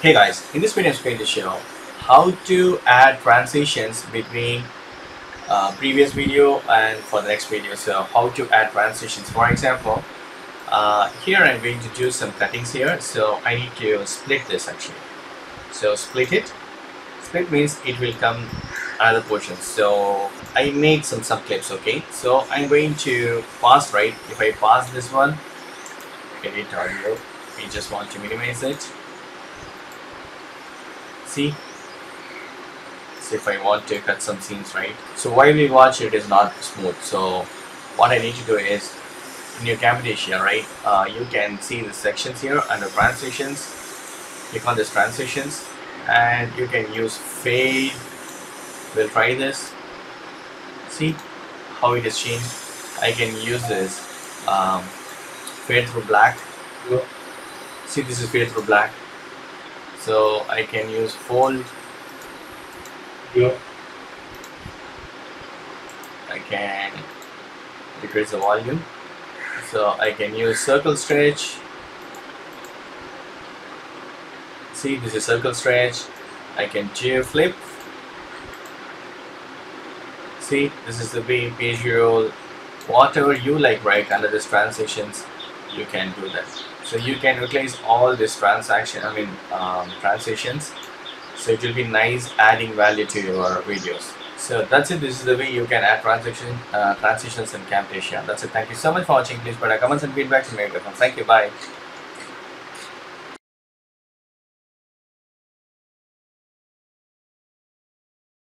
Hey guys, in this video I'm going to show how to add transitions between uh, previous video and for the next video. So how to add transitions. For example, uh, here I'm going to do some cuttings here. So I need to split this actually. So split it. Split means it will come other portions. So I made some subclips. Okay. So I'm going to pause right. If I pause this one, edit audio. We just want to minimize it see? So if I want to cut some scenes right? So while we watch it is not smooth. So what I need to do is in your Camtasia right? Uh, you can see the sections here under transitions. Click on this transitions. And you can use fade. We'll try this. See how it is changed? I can use this um, fade through black. See this is fade through black so I can use fold. Yeah. I can decrease the volume. So I can use circle stretch. See this is circle stretch. I can geo flip. See this is the way page roll whatever you like right under this transitions you can do that. So you can replace all these transaction I mean um, transitions. So it will be nice adding value to your videos. So that's it. This is the way you can add transition uh, transitions in Camtasia. That's it. Thank you so much for watching. Please put a comments and feedbacks in my thank you. Bye